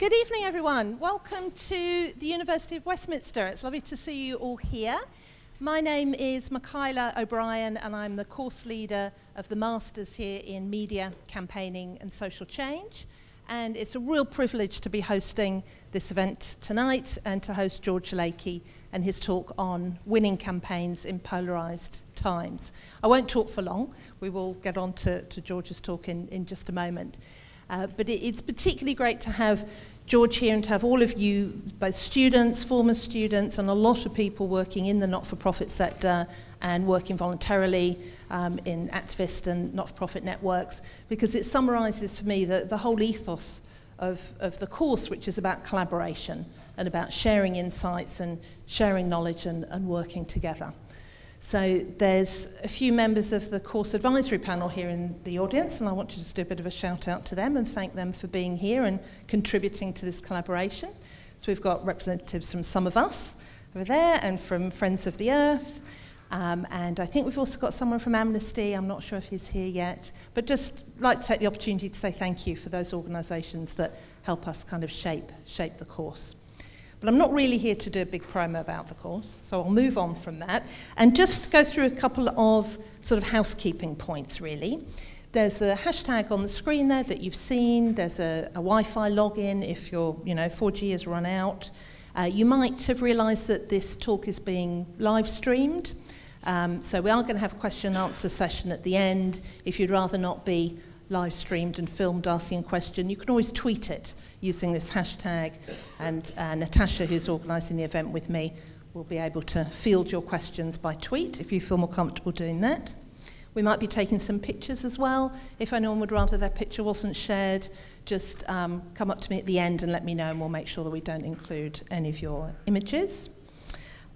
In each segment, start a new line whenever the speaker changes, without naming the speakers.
Good evening, everyone. Welcome to the University of Westminster. It's lovely to see you all here. My name is Michaela O'Brien, and I'm the course leader of the Masters here in Media, Campaigning and Social Change. And it's a real privilege to be hosting this event tonight and to host George Lakey and his talk on winning campaigns in polarised times. I won't talk for long. We will get on to, to George's talk in, in just a moment. Uh, but it, it's particularly great to have George here and to have all of you, both students, former students, and a lot of people working in the not-for-profit sector and working voluntarily um, in activist and not-for-profit networks, because it summarises to me the, the whole ethos of, of the course, which is about collaboration and about sharing insights and sharing knowledge and, and working together. So there's a few members of the course advisory panel here in the audience, and I want to just do a bit of a shout out to them and thank them for being here and contributing to this collaboration. So we've got representatives from SumOfUs over there and from Friends of the Earth. Um, and I think we've also got someone from Amnesty. I'm not sure if he's here yet. But just like to take the opportunity to say thank you for those organisations that help us kind of shape, shape the course. But I'm not really here to do a big primer about the course, so I'll move on from that and just go through a couple of sort of housekeeping points, really. There's a hashtag on the screen there that you've seen. There's a, a Wi-Fi login if your you know 4G has run out. Uh, you might have realised that this talk is being live streamed. Um, so we are going to have a question and answer session at the end. If you'd rather not be live streamed and filmed asking a question, you can always tweet it using this hashtag. And uh, Natasha, who's organising the event with me, will be able to field your questions by tweet if you feel more comfortable doing that. We might be taking some pictures as well. If anyone would rather their picture wasn't shared, just um, come up to me at the end and let me know, and we'll make sure that we don't include any of your images.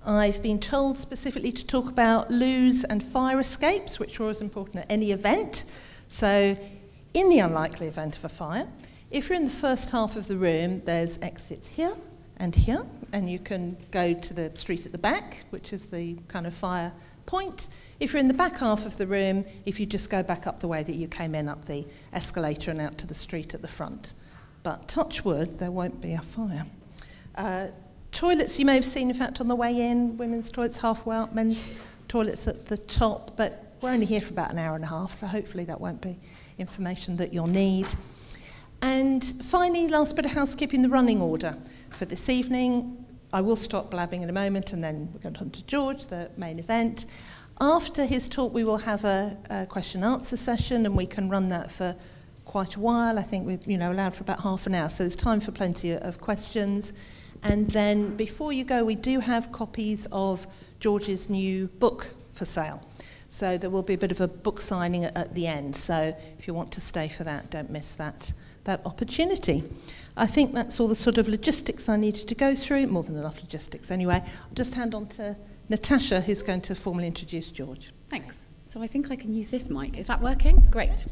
I've been told specifically to talk about loos and fire escapes, which are always important at any event. So in the unlikely event of a fire, if you're in the first half of the room, there's exits here and here, and you can go to the street at the back, which is the kind of fire point. If you're in the back half of the room, if you just go back up the way that you came in, up the escalator and out to the street at the front. But touch wood, there won't be a fire. Uh, toilets you may have seen, in fact, on the way in, women's toilets halfway up, men's toilets at the top, but we're only here for about an hour and a half, so hopefully that won't be information that you'll need. And finally, last bit of housekeeping, the running order for this evening. I will stop blabbing in a moment and then we're going on to George, the main event. After his talk, we will have a, a question answer session and we can run that for quite a while. I think we've you know, allowed for about half an hour, so there's time for plenty of questions. And then before you go, we do have copies of George's new book for sale. So there will be a bit of a book signing at, the end. So if you want to stay for that, don't miss that, that opportunity. I think that's all the sort of logistics I needed to go through, more than enough logistics anyway. I'll just hand on to Natasha, who's going to formally introduce George.
Thanks. So I think I can use this mic. Is that working? Great.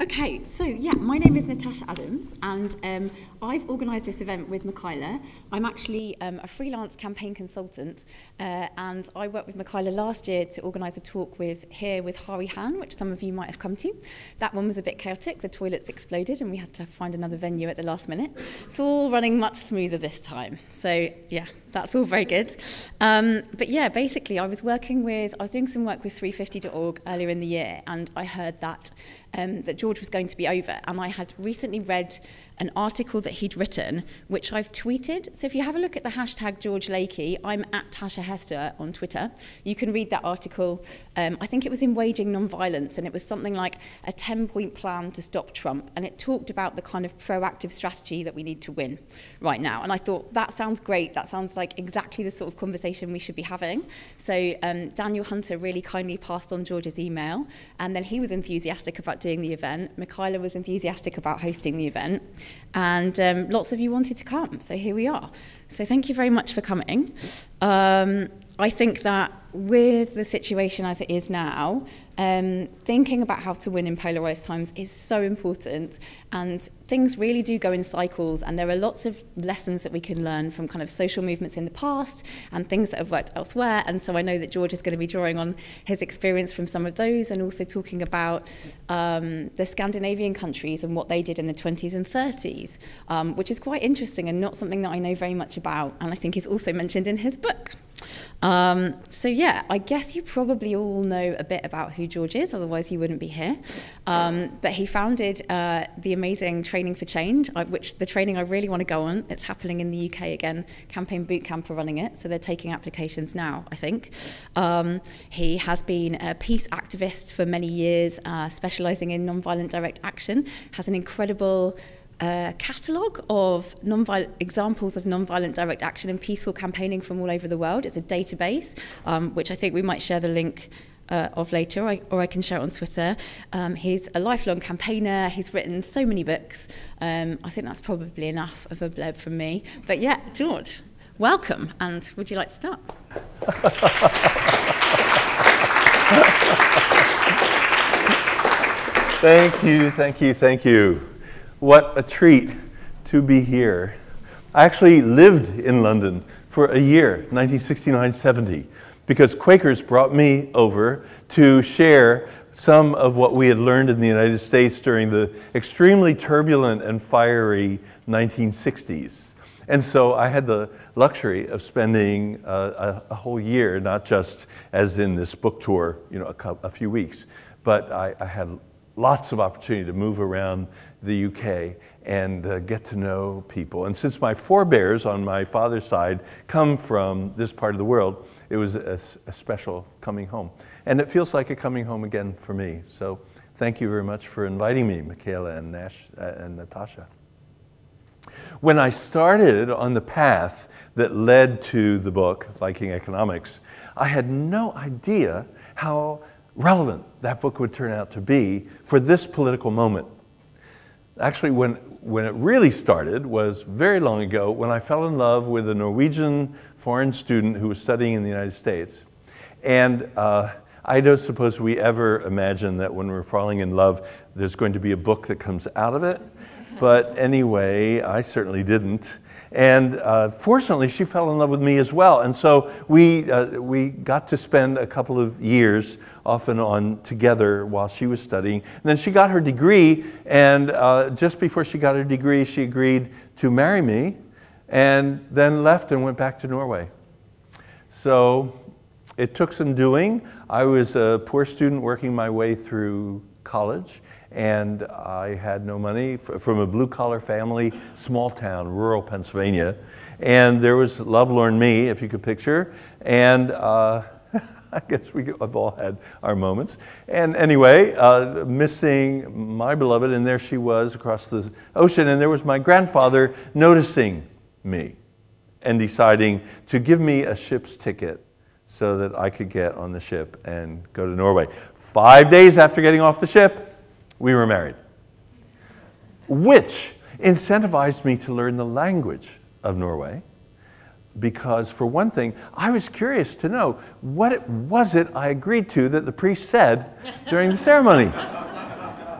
Okay, so yeah, my name is Natasha Adams, and um, I've organised this event with Michaela. I'm actually um, a freelance campaign consultant, uh, and I worked with Michaela last year to organise a talk with here with Hahrie Han, which some of you might have come to. That one was a bit chaotic. The toilets exploded, and we had to find another venue at the last minute. It's all running much smoother this time. So yeah, that's all very good. Um, but yeah, basically, I was working with, I was doing some work with 350.org earlier in the year, and I heard that um, that George was going to be over. And I had recently read an article that he'd written, which I've tweeted. So if you have a look at the hashtag George Lakey, I'm at Tasha Hester on Twitter. You can read that article. Um, I think it was in Waging Nonviolence, and it was something like a 10-point plan to stop Trump. And it talked about the kind of proactive strategy that we need to win right now. And I thought, that sounds great. That sounds like exactly the sort of conversation we should be having. So um, Daniel Hunter really kindly passed on George's email, and then he was enthusiastic about doing the event. Michaela was enthusiastic about hosting the event. And um, lots of you wanted to come, so here we are. So thank you very much for coming. Um, I think that with the situation as it is now, um, thinking about how to win in polarized times is so important. And things really do go in cycles. And there are lots of lessons that we can learn from kind of social movements in the past and things that have worked elsewhere. And so I know that George is going to be drawing on his experience from some of those and also talking about um, the Scandinavian countries and what they did in the 20s and 30s, um, which is quite interesting and not something that I know very much about. And I think is also mentioned in his book. Um, so yeah, I guess you probably all know a bit about who George is, otherwise you wouldn't be here. Um, but he founded uh, the amazing Training for Change, uh, which the training I really want to go on. It's happening in the UK again. Campaign Bootcamp are running it, so they're taking applications now, I think. Um, he has been a peace activist for many years, uh, specialising in nonviolent direct action, has an incredible a catalogue of examples of non-violent direct action and peaceful campaigning from all over the world. It's a database, um, which I think we might share the link uh, of later, or I, or I can share it on Twitter. Um, he's a lifelong campaigner. He's written so many books. Um, I think that's probably enough of a blurb from me. But yeah, George, welcome. And would you like to start?
thank you, thank you, thank you. What a treat to be here. I actually lived in London for a year, 1969-70, because Quakers brought me over to share some of what we had learned in the United States during the extremely turbulent and fiery 1960s. And so I had the luxury of spending uh, a, a, whole year, not just as in this book tour, you know, a, a few weeks, but I, I, had lots of opportunity to move around the UK and uh, get to know people. And since my forebears on my father's side come from this part of the world, it was a, a special coming home. And it feels like a coming home again for me. So thank you very much for inviting me, Michaela and, Nash, uh, and Natasha. When I started on the path that led to the book, Viking Economics, I had no idea how relevant that book would turn out to be for this political moment. Actually, when, when it really started was very long ago when I fell in love with a Norwegian foreign student who was studying in the United States. And uh, I don't suppose we ever imagine that when we're falling in love, there's going to be a book that comes out of it. But anyway, I certainly didn't. And uh, fortunately, she fell in love with me as well. And so we, uh, we got to spend a couple of years off and on together while she was studying. And then she got her degree, and uh, just before she got her degree, she agreed to marry me and then left and went back to Norway. So it took some doing. I was a poor student working my way through college and I had no money from a blue collar family, small town, rural Pennsylvania. And there was lovelorn me, if you could picture. And uh, I guess we have all had our moments. And anyway, uh, missing my beloved, and there she was across the ocean. And there was my grandfather noticing me and deciding to give me a ship's ticket so that I could get on the ship and go to Norway. Five days after getting off the ship, we were married, which incentivized me to learn the language of Norway because for one thing, I was curious to know what it was it I agreed to that the priest said during the ceremony.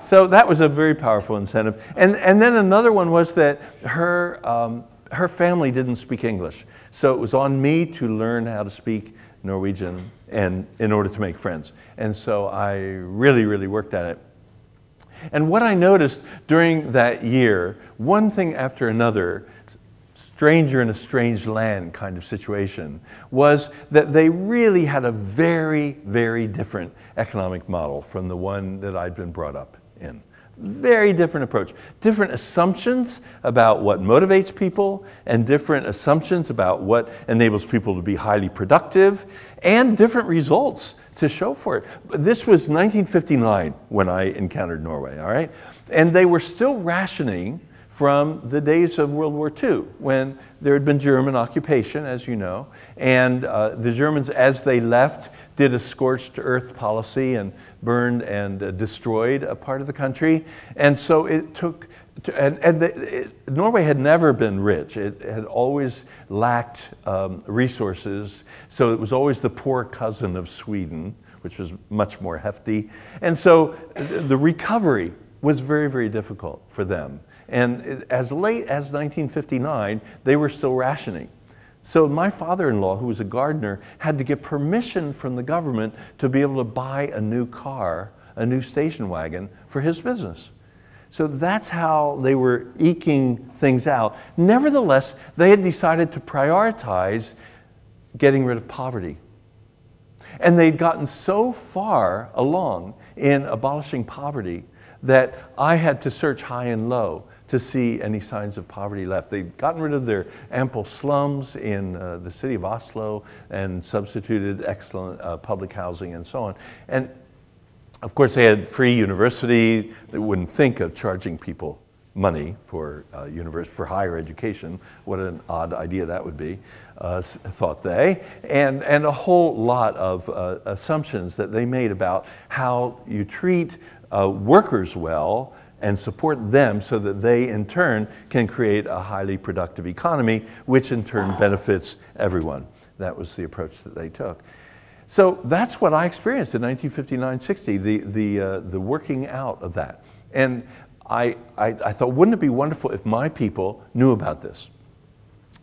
So that was a very powerful incentive. And, and then another one was that her, um, her family didn't speak English. So it was on me to learn how to speak Norwegian and in order to make friends. And so I really, really worked at it. And what I noticed during that year, one thing after another, stranger in a strange land kind of situation, was that they really had a very, very different economic model from the one that I'd been brought up in. Very different approach. Different assumptions about what motivates people, and different assumptions about what enables people to be highly productive, and different results to show for it. This was 1959 when I encountered Norway, all right? And they were still rationing from the days of World War II when there had been German occupation, as you know, and uh, the Germans, as they left, did a scorched earth policy and burned and uh, destroyed a part of the country. And so it took and, and the, it, Norway had never been rich. It had always lacked um, resources, so it was always the poor cousin of Sweden, which was much more hefty. And so the recovery was very, very difficult for them. And as late as 1959, they were still rationing. So my father-in-law, who was a gardener, had to get permission from the government to be able to buy a new car, a new station wagon for his business. So that's how they were eking things out. Nevertheless, they had decided to prioritize getting rid of poverty. And they'd gotten so far along in abolishing poverty that I had to search high and low to see any signs of poverty left. They'd gotten rid of their ample slums in uh, the city of Oslo and substituted excellent uh, public housing and so on. And of course, they had free university. They wouldn't think of charging people money for uh, for higher education. What an odd idea that would be, uh, thought they. And, and a whole lot of uh, assumptions that they made about how you treat uh, workers well and support them so that they in turn can create a highly productive economy, which in turn benefits everyone. That was the approach that they took. So that's what I experienced in 1959-60, the, the, uh, the working out of that. And I, I, I, thought, wouldn't it be wonderful if my people knew about this?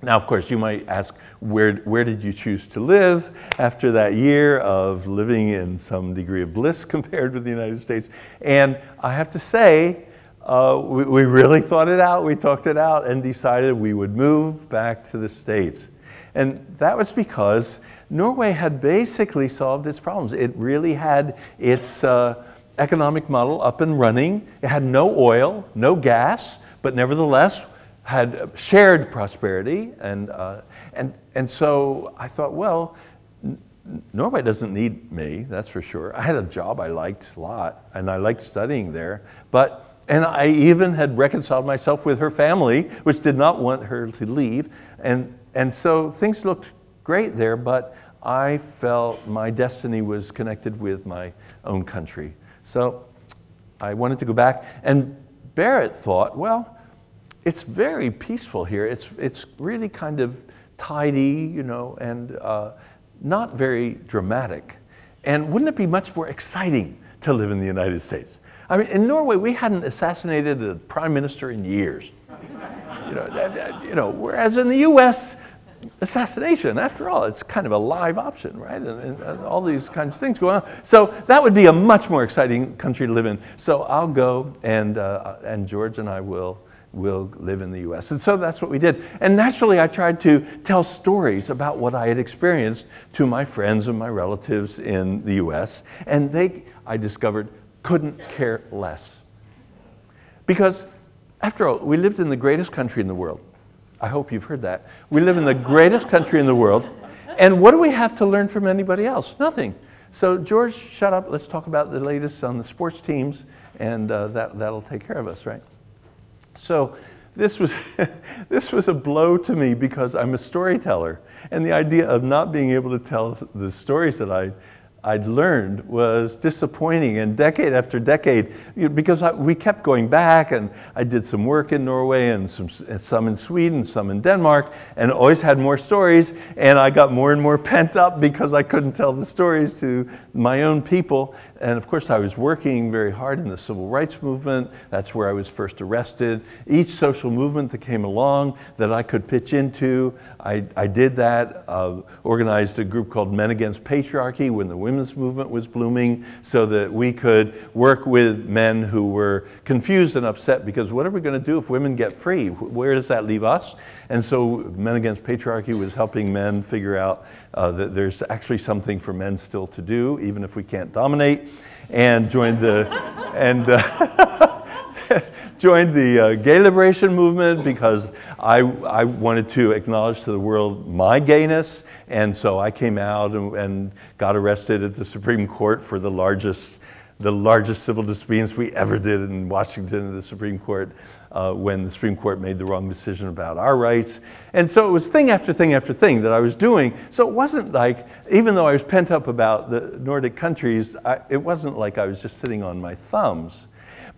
Now, of course, you might ask, where, where did you choose to live after that year of living in some degree of bliss compared with the United States? And I have to say, uh, we, we really thought it out, we talked it out, and decided we would move back to the States. And that was because Norway had basically solved its problems. It really had its uh, economic model up and running. It had no oil, no gas, but nevertheless had shared prosperity. And, uh, and, and so I thought, well, Norway doesn't need me, that's for sure. I had a job I liked a lot, and I liked studying there. But and I even had reconciled myself with her family, which did not want her to leave. And and so things looked great there, but I felt my destiny was connected with my own country. So I wanted to go back. And Berit thought, well, it's very peaceful here. It's, it's really kind of tidy, you know, and uh, not very dramatic. And wouldn't it be much more exciting to live in the United States? I mean, in Norway, we hadn't assassinated a prime minister in years. you, know, you know, whereas in the US, assassination. After all, it's kind of a live option, right? And, and, all these kinds of things going on. So that would be a much more exciting country to live in. So I'll go, and, uh, and George and I will, will live in the US. And so that's what we did. And naturally, I tried to tell stories about what I had experienced to my friends and my relatives in the US. And they, I discovered, couldn't care less. Because after all, we lived in the greatest country in the world. I hope you've heard that. We live in the greatest country in the world. And what do we have to learn from anybody else? Nothing. So, George, shut up. Let's talk about the latest on the sports teams, and uh, that, that'll take care of us, right? So, this was, this was a blow to me because I'm a storyteller. And the idea of not being able to tell the stories that I I'd learned was disappointing and decade after decade because I, we kept going back and I did some work in Norway and some, some in Sweden, some in Denmark and always had more stories and I got more and more pent up because I couldn't tell the stories to my own people and of course I was working very hard in the civil rights movement. That's where I was first arrested. Each social movement that came along that I could pitch into, I, I did that, uh, organized a group called Men Against Patriarchy when the women's movement was blooming so that we could work with men who were confused and upset because what are we going to do if women get free? Where does that leave us? And so Men Against Patriarchy was helping men figure out uh, that there's actually something for men still to do, even if we can't dominate, and joined the, and, uh, joined the uh, gay liberation movement because I, I wanted to acknowledge to the world my gayness. And so I came out and, and got arrested at the Supreme Court for the largest, the largest civil disobedience we ever did in Washington in the Supreme Court uh, when the Supreme Court made the wrong decision about our rights. And so it was thing after thing after thing that I was doing. So it wasn't like, even though I was pent up about the Nordic countries, I, it wasn't like I was just sitting on my thumbs.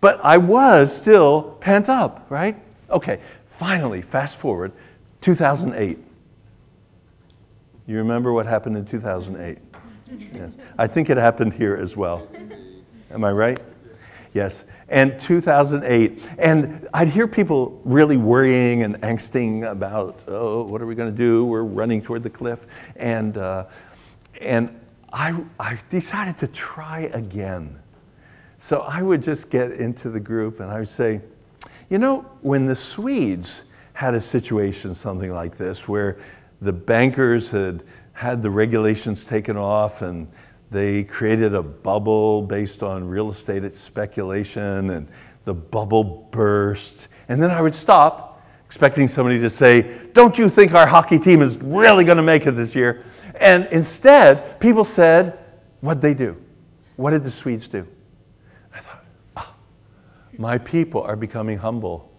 but I was still pent up, right? Okay, finally, fast forward, 2008. You remember what happened in 2008? Yes. I think it happened here as well. Am I right? Yes. And 2008. And I'd hear people really worrying and angsting about, oh, what are we going to do? We're running toward the cliff. And, uh, and I, I decided to try again. So I would just get into the group and I would say, you know, when the Swedes had a situation something like this, where the bankers had had the regulations taken off and they created a bubble based on real estate speculation and the bubble burst. And then I would stop, expecting somebody to say, Don't you think our hockey team is really going to make it this year? And instead, people said, What'd they do? What did the Swedes do? I thought, oh, My people are becoming humble.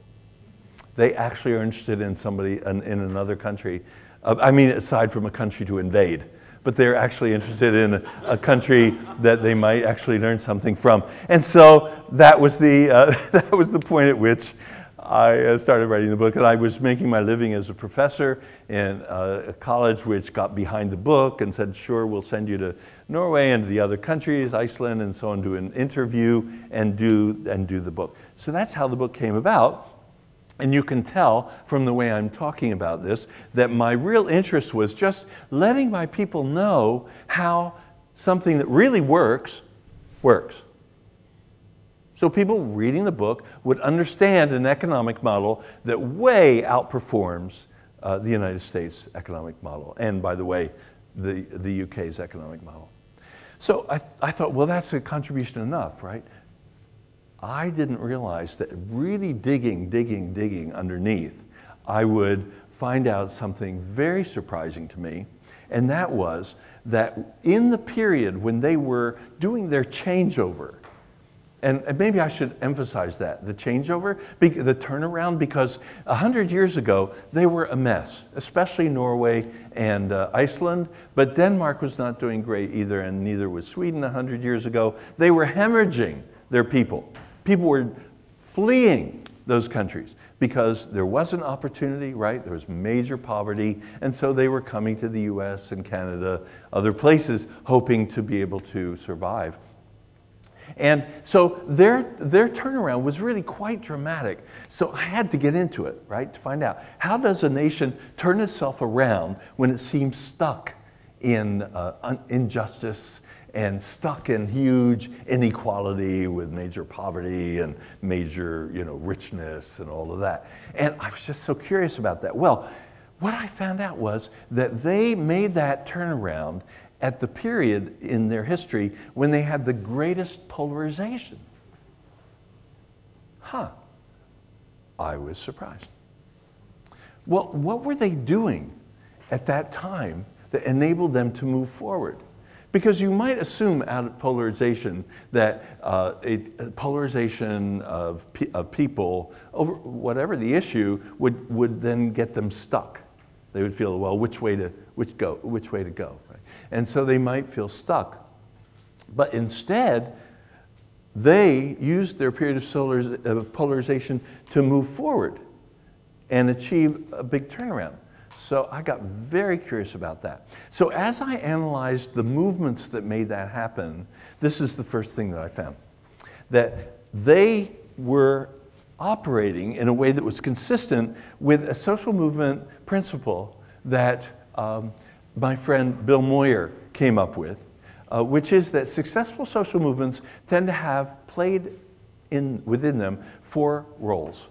They actually are interested in somebody in, in another country. Uh, I mean, aside from a country to invade but they're actually interested in a country that they might actually learn something from. And so that was the, uh, that was the point at which I uh, started writing the book. And I was making my living as a professor in uh, a college which got behind the book and said, sure, we'll send you to Norway and the other countries, Iceland and so on, do an interview and do, and do the book. So that's how the book came about. And you can tell from the way I'm talking about this that my real interest was just letting my people know how something that really works, works. So people reading the book would understand an economic model that way outperforms uh, the United States economic model. And by the way, the, the UK's economic model. So I, I thought, well, that's a contribution enough, right? I didn't realize that really digging, digging, digging underneath, I would find out something very surprising to me, and that was that in the period when they were doing their changeover, and maybe I should emphasize that the changeover, the turnaround, because 100 years ago they were a mess, especially Norway and uh, Iceland. But Denmark was not doing great either, and neither was Sweden 100 years ago. They were hemorrhaging their people. People were fleeing those countries because there was an opportunity, right? There was major poverty, and so they were coming to the US and Canada, other places, hoping to be able to survive. And so their, their turnaround was really quite dramatic. So I had to get into it, right, to find out how does a nation turn itself around when it seems stuck in uh, injustice and stuck in huge inequality with major poverty and major you know, richness and all of that. And I was just so curious about that. Well, what I found out was that they made that turnaround at the period in their history when they had the greatest polarization. Huh. I was surprised. Well, what were they doing at that time that enabled them to move forward? Because you might assume out of polarization that uh, a, a, polarization of, pe of people over whatever the issue would, would then get them stuck. They would feel, well, which way to, which go, which way to go. Right? And so they might feel stuck. But instead, they used their period of polarization to move forward and achieve a big turnaround. So I got very curious about that. So as I analyzed the movements that made that happen, this is the first thing that I found. That they were operating in a way that was consistent with a social movement principle that um, my friend Bill Moyer came up with, uh, which is that successful social movements tend to have played in, within them four roles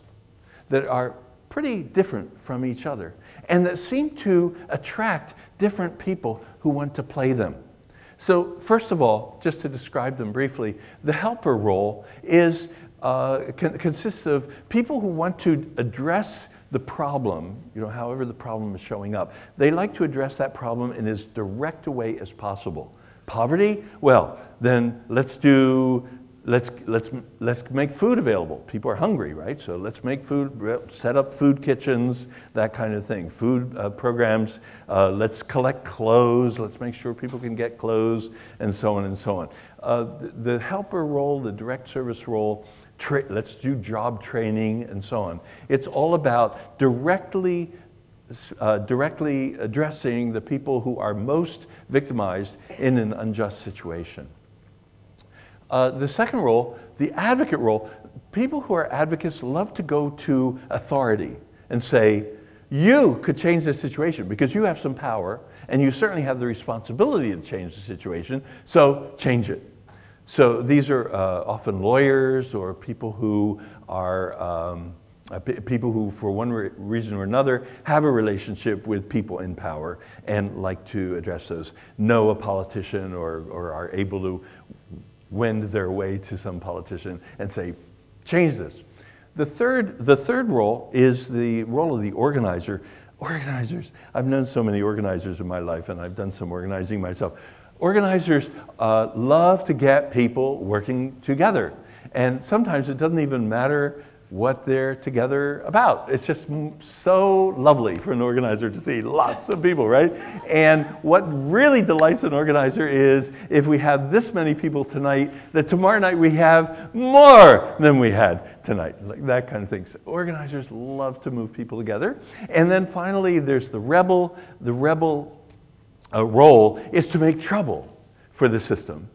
that are pretty different from each other and that seem to attract different people who want to play them. So, first of all, just to describe them briefly, the helper role is, uh, con consists of people who want to address the problem, you know, however the problem is showing up. They like to address that problem in as direct a way as possible. Poverty? Well, then let's do let's, let's, let's make food available. People are hungry, right? So let's make food, set up food kitchens, that kind of thing. Food uh, programs, uh, let's collect clothes, let's make sure people can get clothes, and so on and so on. Uh, the, the helper role, the direct service role, let's do job training and so on. It's all about directly, uh, directly addressing the people who are most victimized in an unjust situation. Uh, the second role, the advocate role, people who are advocates love to go to authority and say, you could change this situation because you have some power and you certainly have the responsibility to change the situation, so change it. So these are uh, often lawyers or people who are um, uh, people who, for one re reason or another, have a relationship with people in power and like to address those. Know a politician or, or are able to wend their way to some politician and say, change this. The third, the third role is the role of the organizer. Organizers, I've known so many organizers in my life and I've done some organizing myself. Organizers uh, love to get people working together. And sometimes it doesn't even matter what they're together about. It's just so lovely for an organizer to see lots of people, right? And what really delights an organizer is if we have this many people tonight, that tomorrow night we have more than we had tonight, like that kind of thing. So organizers love to move people together. And then finally, there's the rebel. The rebel uh, role is to make trouble for the system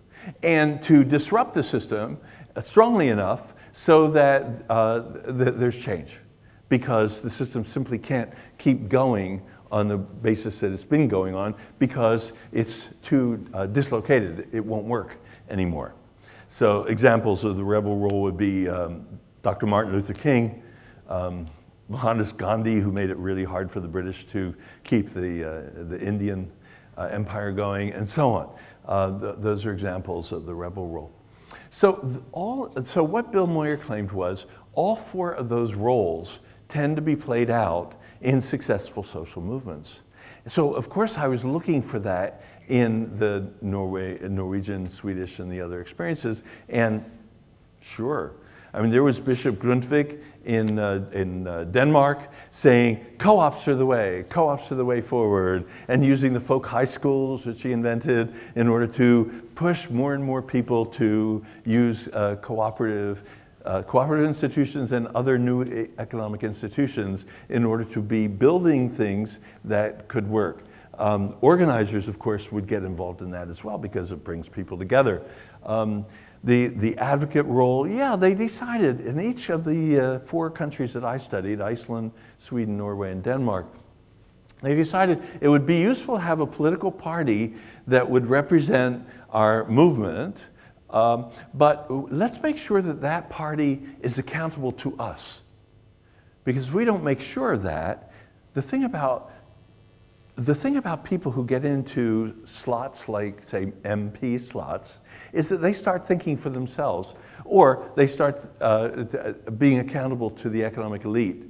and to disrupt the system strongly enough so that uh, th there's change because the system simply can't keep going on the basis that it's been going on because it's too uh, dislocated. It won't work anymore. So examples of the rebel role would be um, Dr. Martin Luther King, um, Mohandas Gandhi, who made it really hard for the British to keep the, uh, the Indian uh, empire going, and so on. Uh, th those are examples of the rebel role. So, all, so what Bill Moyer claimed was all four of those roles tend to be played out in successful social movements. So of course I was looking for that in the Norway, Norwegian, Swedish, and the other experiences, and sure, I mean, there was Bishop Grundtvig in, uh, in uh, Denmark saying, co-ops are the way, co-ops are the way forward, and using the folk high schools, which he invented, in order to push more and more people to use uh, cooperative uh, cooperative institutions and other new economic institutions in order to be building things that could work. Um, organizers, of course, would get involved in that as well because it brings people together. Um, the, the advocate role, yeah, they decided in each of the uh, four countries that I studied, Iceland, Sweden, Norway, and Denmark, they decided it would be useful to have a political party that would represent our movement, um, but let's make sure that that party is accountable to us. Because if we don't make sure of that, the thing about the thing about people who get into slots like, say, MP slots, is that they start thinking for themselves, or they start uh, being accountable to the economic elite.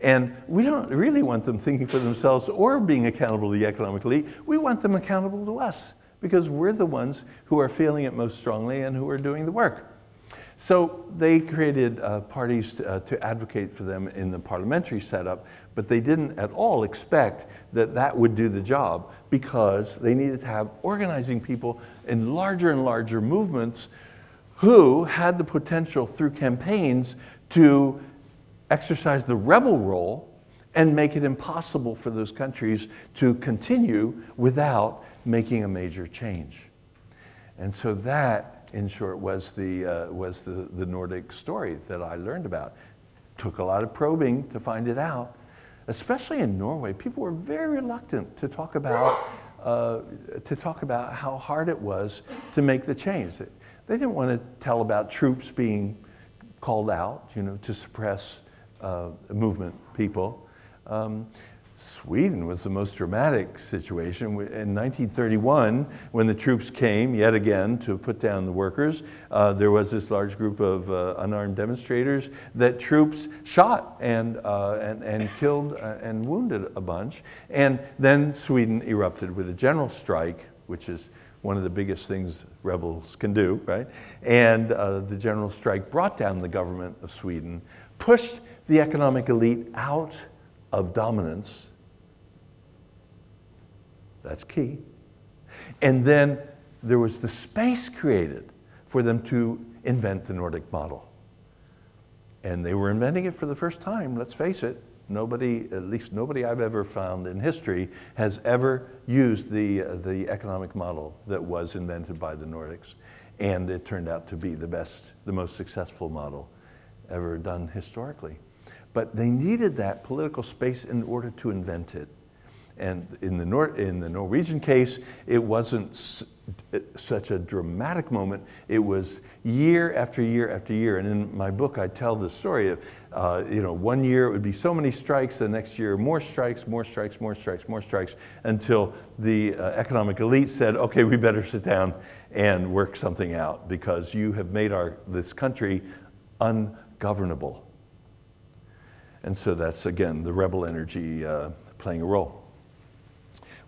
And we don't really want them thinking for themselves or being accountable to the economic elite. We want them accountable to us because we're the ones who are feeling it most strongly and who are doing the work. So they created uh, parties to, uh, to, advocate for them in the parliamentary setup, but they didn't at all expect that that would do the job because they needed to have organizing people in larger and larger movements who had the potential through campaigns to exercise the rebel role and make it impossible for those countries to continue without making a major change. And so that in short, was the, uh, was the, the Nordic story that I learned about. Took a lot of probing to find it out, especially in Norway. People were very reluctant to talk about, uh, to talk about how hard it was to make the change. They didn't want to tell about troops being called out, you know, to suppress uh, movement people. Um, Sweden was the most dramatic situation. In 1931, when the troops came yet again to put down the workers, uh, there was this large group of uh, unarmed demonstrators that troops shot and, uh, and, and killed uh, and wounded a bunch. And then Sweden erupted with a general strike, which is one of the biggest things rebels can do, right? And uh, the general strike brought down the government of Sweden, pushed the economic elite out of dominance that's key. And then there was the space created for them to invent the Nordic model. and they were inventing it for the first time, let's face it. Nobody, at least nobody I've ever found in history, has ever used the, uh, the economic model that was invented by the Nordics. And it turned out to be the best, the most successful model ever done historically. But they needed that political space in order to invent it. And in the, Nor- in the Norwegian case, it wasn't such a dramatic moment. It was year after year after year. And in my book, I tell the story of, uh, you know, one year it would be so many strikes, the next year more strikes, more strikes, more strikes, more strikes, until the uh, economic elite said, okay, we better sit down and work something out because you have made our, this country ungovernable. And so that's, again, the rebel energy uh, playing a role.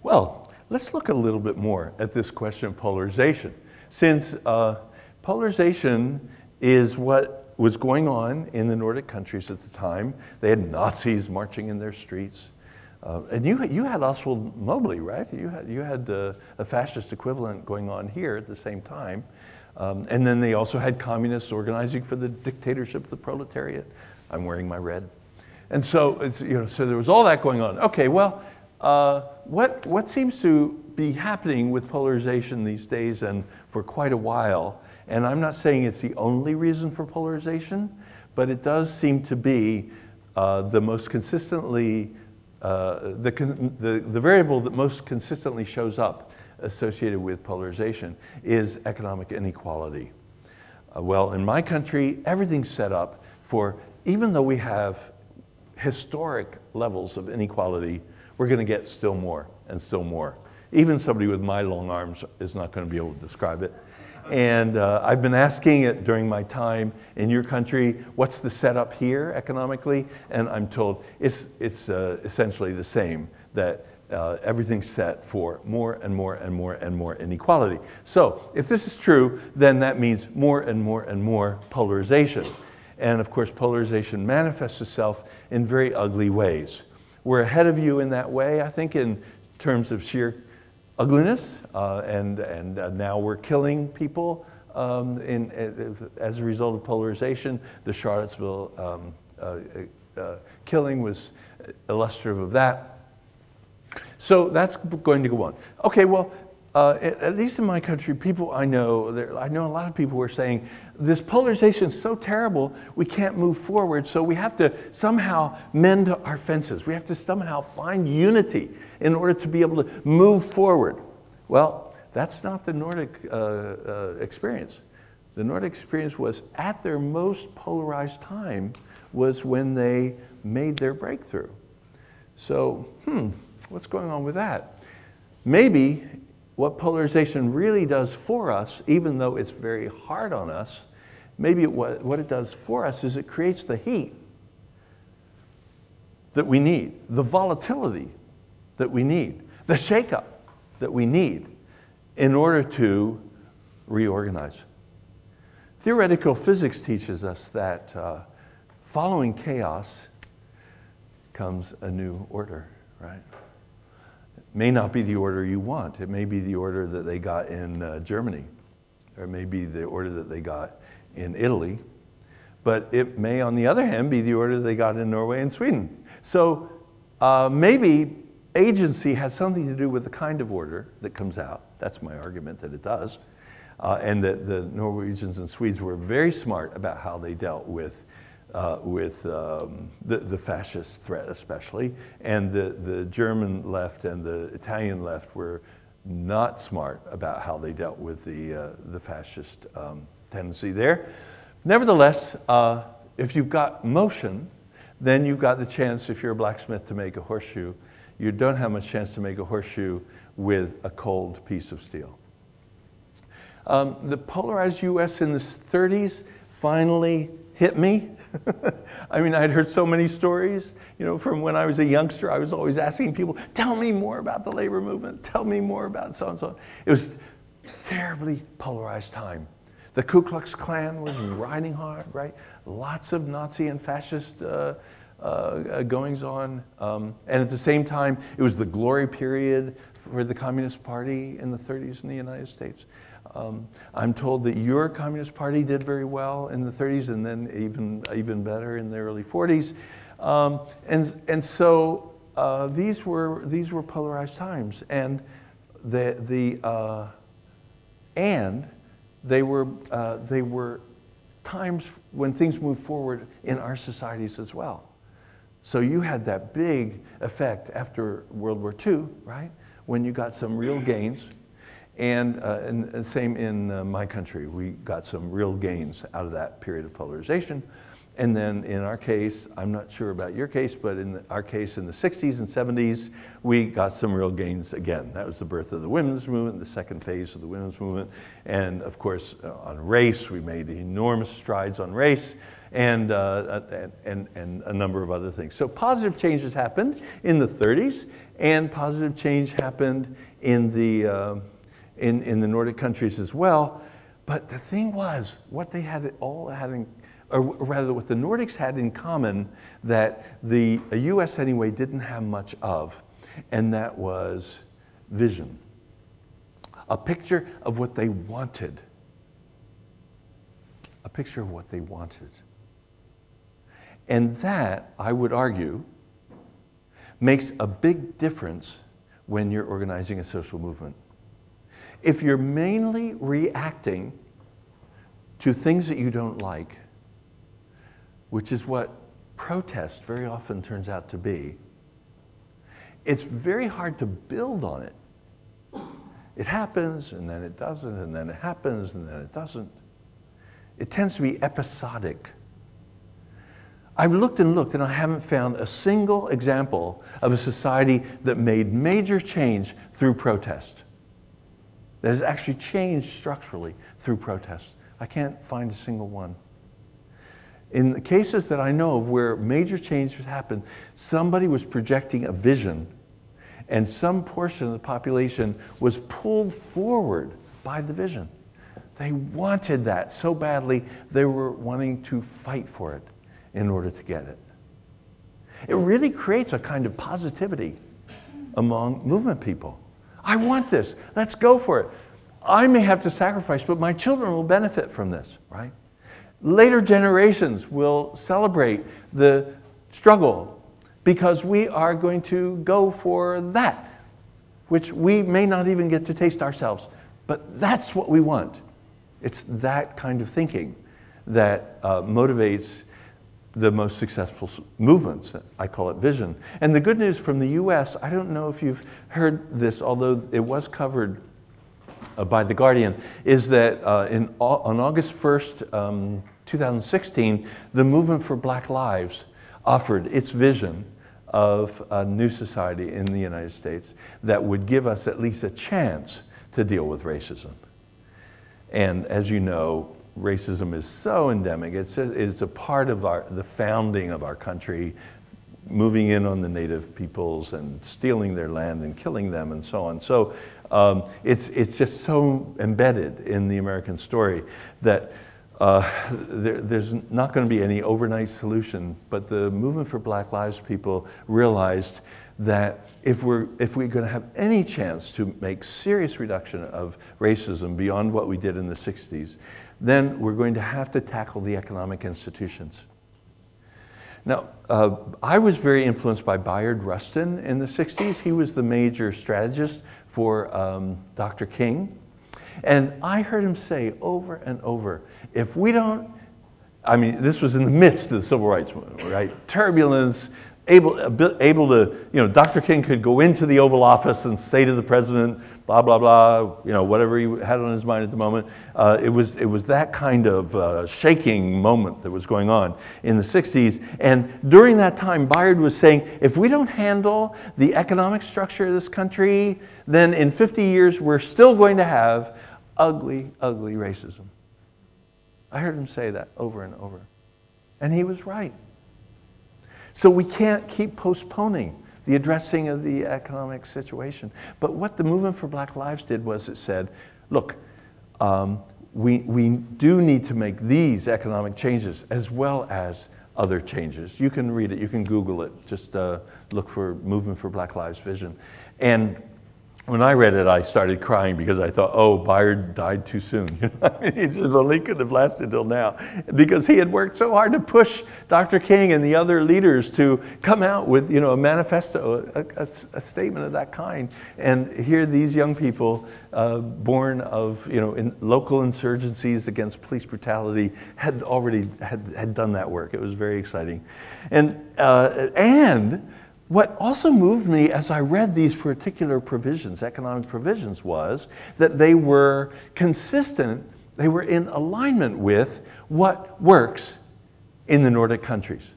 Well, let's look a little bit more at this question of polarization. Since uh, polarization is what was going on in the Nordic countries at the time, they had Nazis marching in their streets. Uh, and you, you had Oswald Mosley, right? You had, you had uh, a fascist equivalent going on here at the same time. Um, and then they also had communists organizing for the dictatorship of the proletariat. I'm wearing my red. And so, you know, so there was all that going on. Okay, well, uh, what, what seems to be happening with polarization these days and for quite a while, and I'm not saying it's the only reason for polarization, but it does seem to be uh, the most consistently, uh, the, the, the variable that most consistently shows up associated with polarization is economic inequality. Uh, well, in my country, everything's set up for, even though we have historic levels of inequality, we're going to get still more and still more. Even somebody with my long arms is not going to be able to describe it. And uh, I've been asking it during my time in your country, what's the setup here economically? And I'm told it's, it's uh, essentially the same, that uh, everything's set for more and more and more and more inequality. So if this is true, then that means more and more and more polarization. And of course, polarization manifests itself in very ugly ways. We're ahead of you in that way, I think, in terms of sheer ugliness, uh, and, and uh, now we're killing people um, in, uh, as a result of polarization. The Charlottesville um, uh, uh, killing was illustrative of that. So that's going to go on. Okay, well, uh, at least in my country, people I know, there, I know a lot of people who are saying, this polarization is so terrible, we can't move forward, so we have to somehow mend our fences. We have to somehow find unity in order to be able to move forward. Well, that's not the Nordic uh, uh, experience. The Nordic experience was at their most polarized time was when they made their breakthrough. So, hmm, what's going on with that? Maybe what polarization really does for us, even though it's very hard on us, maybe it, what it does for us is it creates the heat that we need, the volatility that we need, the shakeup that we need in order to reorganize. Theoretical physics teaches us that uh, following chaos comes a new order, right? It may not be the order you want. It may be the order that they got in uh, Germany, or it may be the order that they got in Italy. But it may, on the other hand, be the order they got in Norway and Sweden. So uh, maybe agency has something to do with the kind of order that comes out. That's my argument that it does. Uh, and that the Norwegians and Swedes were very smart about how they dealt with uh, with um, the, the fascist threat, especially. And the, the German left and the Italian left were not smart about how they dealt with the, uh, the fascist um, tendency there. Nevertheless, uh, if you've got motion, then you've got the chance, if you're a blacksmith, to make a horseshoe. You don't have much chance to make a horseshoe with a cold piece of steel. Um, the polarized US in the 30s finally hit me. I mean, I'd heard so many stories, you know, from when I was a youngster. I was always asking people, tell me more about the labor movement, tell me more about so and so. It was terribly polarized time. The Ku Klux Klan was riding hard, right? Lots of Nazi and fascist uh, uh, goings on. Um, and at the same time, it was the glory period for the Communist Party in the 30s in the United States. Um, I'm told that your Communist Party did very well in the 30s and then even, even better in the early 40s. Um, and, and so uh, these, were, these were polarized times. And, the, the, uh, and they, were, uh, they were times when things moved forward in our societies as well. So you had that big effect after World War II, right? When you got some real gains. And, uh, and, same in uh, my country, we got some real gains out of that period of polarization. And then in our case, I'm not sure about your case, but in our case in the 60s and 70s, we got some real gains again. That was the birth of the women's movement, the second phase of the women's movement. And of course, uh, on race, we made enormous strides on race and, uh, and, and, and a number of other things. So positive changes happened in the 30s, and positive change happened in the, uh, in, in the Nordic countries as well. But the thing was, what they had all had in or rather what the Nordics had in common that the US anyway didn't have much of, and that was vision. A picture of what they wanted. A picture of what they wanted. And that, I would argue, makes a big difference when you're organizing a social movement. If you're mainly reacting to things that you don't like, which is what protest very often turns out to be, it's very hard to build on it. It happens, and then it doesn't, and then it happens, and then it doesn't. It tends to be episodic. I've looked and looked, and I haven't found a single example of a society that made major change through protest, that has actually changed structurally through protest. I can't find a single one. In the cases that I know of where major changes happened, somebody was projecting a vision and some portion of the population was pulled forward by the vision. They wanted that so badly, they were wanting to fight for it in order to get it. It really creates a kind of positivity among movement people. I want this. Let's go for it. I may have to sacrifice, but my children will benefit from this, right? Later generations will celebrate the struggle because we are going to go for that, which we may not even get to taste ourselves. But that's what we want. It's that kind of thinking that uh, motivates the most successful movements. I call it vision. And the good news from the US, I don't know if you've heard this, although it was covered uh, by The Guardian, is that uh, in, on August 1st, um, 2016, the Movement for Black Lives offered its vision of a new society in the United States that would give us at least a chance to deal with racism. And as you know, racism is so endemic. It's it's a part of our, the founding of our country, moving in on the native peoples and stealing their land and killing them and so on. So um, it's, it's just so embedded in the American story that uh, there, there's not going to be any overnight solution, but the movement for Black Lives people realized that if we're, if we're going to have any chance to make serious reduction of racism beyond what we did in the 60s, then we're going to have to tackle the economic institutions. Now, uh, I was very influenced by Bayard Rustin in the 60s. He was the major strategist for um, Dr. King. And I heard him say over and over, if we don't, I mean, this was in the midst of the civil rights movement, right? Turbulence, able, able to, you know, Dr. King could go into the Oval Office and say to the president, blah, blah, blah, you know, whatever he had on his mind at the moment. Uh, it, was, it was that kind of uh, shaking moment that was going on in the 60s. And during that time, Bayard was saying, if we don't handle the economic structure of this country, then in 50 years, we're still going to have ugly, ugly racism. I heard him say that over and over. And he was right. So we can't keep postponing the addressing of the economic situation. But what the Movement for Black Lives did was it said, look, um, we, we do need to make these economic changes as well as other changes. You can read it, you can Google it, just uh, look for Movement for Black Lives Vision. And when I read it, I started crying because I thought, oh, Bayard died too soon. You know, he just only could have lasted till now because he had worked so hard to push Dr. King and the other leaders to come out with, you know, a manifesto, a, a, a statement of that kind. And here these young people, uh, born of, you know, in local insurgencies against police brutality, had already had, had done that work. It was very exciting. And, uh, and what also moved me as I read these particular provisions, economic provisions, was that they were consistent, they were in alignment with what works in the Nordic countries.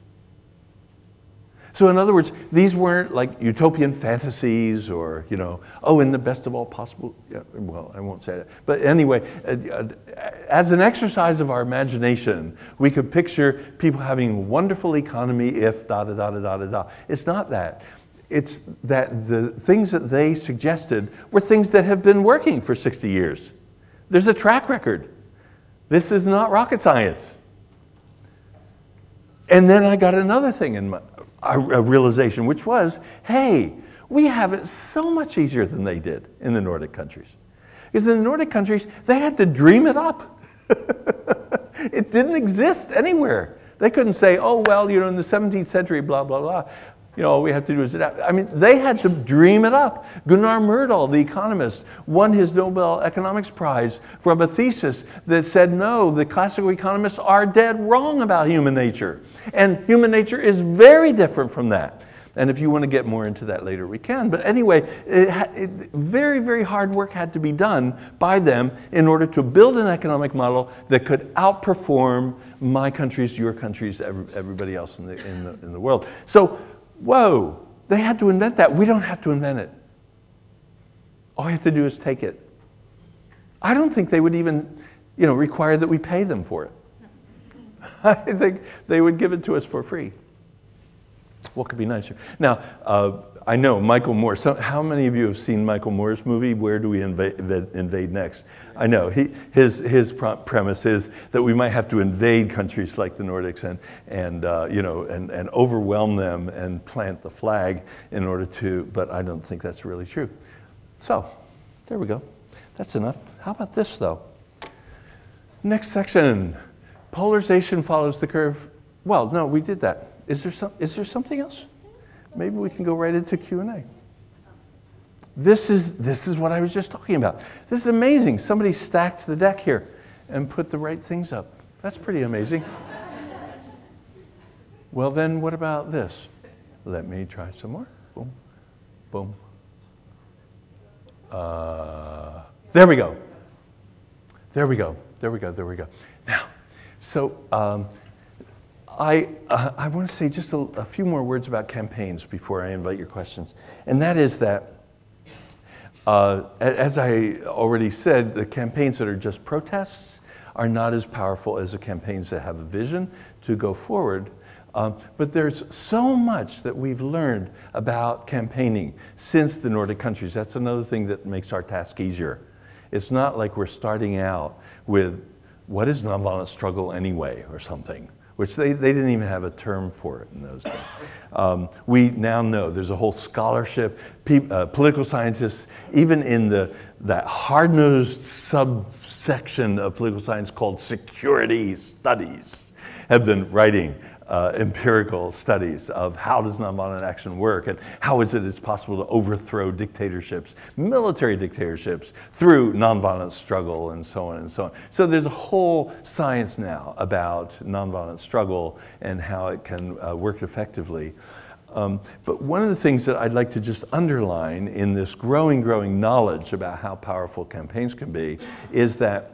So in other words, these weren't like utopian fantasies or, you know, oh, in the best of all possible, yeah, well, I won't say that. But anyway, uh, uh, as an exercise of our imagination, we could picture people having wonderful economy if da da da da da da da. It's not that. It's that the things that they suggested were things that have been working for 60 years. There's a track record. This is not rocket science. And then I got another thing in my, a, a realization, which was, hey, we have it so much easier than they did in the Nordic countries. Because in the Nordic countries, they had to dream it up. it didn't exist anywhere. They couldn't say, oh, well, you know, in the 17th century, blah, blah, blah. You know, all we have to do is adapt. I mean, they had to dream it up. Gunnar Myrdal, the economist, won his Nobel Economics Prize from a thesis that said, no, the classical economists are dead wrong about human nature. And human nature is very different from that. And if you want to get more into that later, we can. But anyway, it, it, very, very hard work had to be done by them in order to build an economic model that could outperform my countries, your countries, every, everybody else in the, in, the, in the world. So, whoa, they had to invent that. We don't have to invent it. All we have to do is take it. I don't think they would even you know, require that we pay them for it. I think they would give it to us for free. What could be nicer? Now, uh, I know Michael Moore. How many of you have seen Michael Moore's movie, Where Do We Invade, invade Next? I know. He, his his premise is that we might have to invade countries like the Nordics and, and, uh, you know, and, and overwhelm them and plant the flag in order to, but I don't think that's really true. So, there we go. That's enough. How about this, though? Next section. Polarization follows the curve. Well, no, we did that. Is there, some, is there something else? Maybe we can go right into Q&A. This is, this is what I was just talking about. This is amazing. Somebody stacked the deck here and put the right things up. That's pretty amazing. well, then what about this? Let me try some more. Boom, boom. Uh, there we go. There we go. There we go. There we go. Now, so um, I, uh, I want to say just a, a, few more words about campaigns before I invite your questions. And that is that, uh, as I already said, the campaigns that are just protests are not as powerful as the campaigns that have a vision to go forward. Um, but there's so much that we've learned about campaigning since the Nordic countries. That's another thing that makes our task easier. It's not like we're starting out with what is nonviolent struggle anyway, or something, which they, they didn't even have a term for it in those days. Um, we now know there's a whole scholarship, uh, political scientists, even in the, that hard nosed subsection of political science called security studies, have been writing uh, empirical studies of how does nonviolent action work and how is it it's possible to overthrow dictatorships, military dictatorships, through nonviolent struggle and so on and so on. So there's a whole science now about nonviolent struggle and how it can uh, work effectively. Um, but one of the things that I'd like to just underline in this growing, growing knowledge about how powerful campaigns can be is that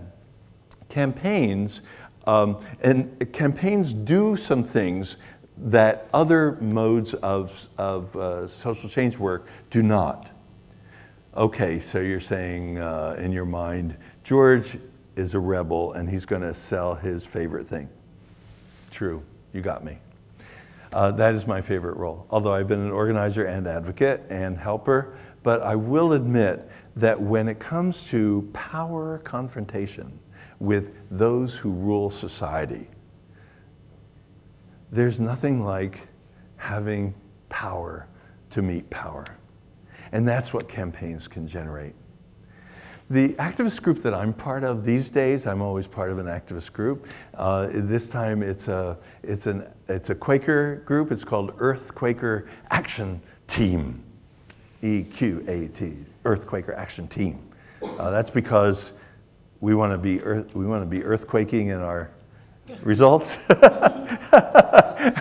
campaigns um, and campaigns do some things that other modes of, of uh, social change work do not. Okay, so you're saying uh, in your mind, George is a rebel and he's going to sell his favorite thing. True, you got me. Uh, that is my favorite role. Although I've been an organizer and advocate and helper, but I will admit that when it comes to power confrontation, with those who rule society. There's nothing like having power to meet power. And that's what campaigns can generate. The activist group that I'm part of these days, I'm always part of an activist group. Uh, this time it's a, it's, an, it's a Quaker group. It's called Earth Quaker Action Team. E Q A T, Earth Quaker Action Team. Uh, that's because we want to be earth, we want to be earthquaking in our results.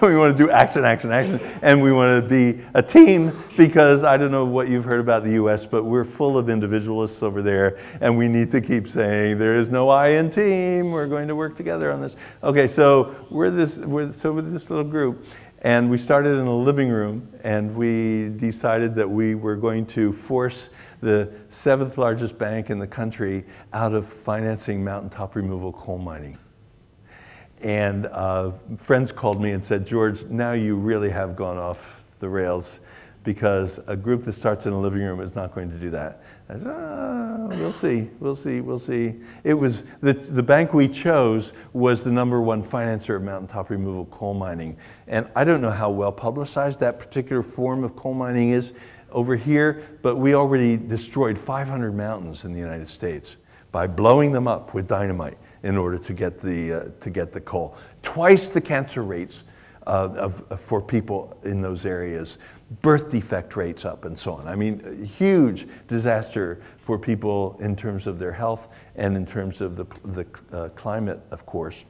we want to do action, action, action. And we want to be a team because I don't know what you've heard about the US, but we're full of individualists over there. And we need to keep saying, there is no I in team. We're going to work together on this. Okay, so we're this, we're, so with this little group. And we started in a living room and we decided that we were going to force the seventh largest bank in the country out of financing mountaintop removal coal mining. And uh, friends called me and said, George, now you really have gone off the rails because a group that starts in a living room is not going to do that. I said, oh, we'll see, we'll see, we'll see. It was, the, the bank we chose was the number one financer of mountaintop removal coal mining. And I don't know how well publicized that particular form of coal mining is over here, but we already destroyed 500 mountains in the United States by blowing them up with dynamite in order to get the, uh, to get the coal. Twice the cancer rates uh, of, uh, for people in those areas, birth defect rates up and so on. I mean, huge disaster for people in terms of their health and in terms of the, the uh, climate, of course.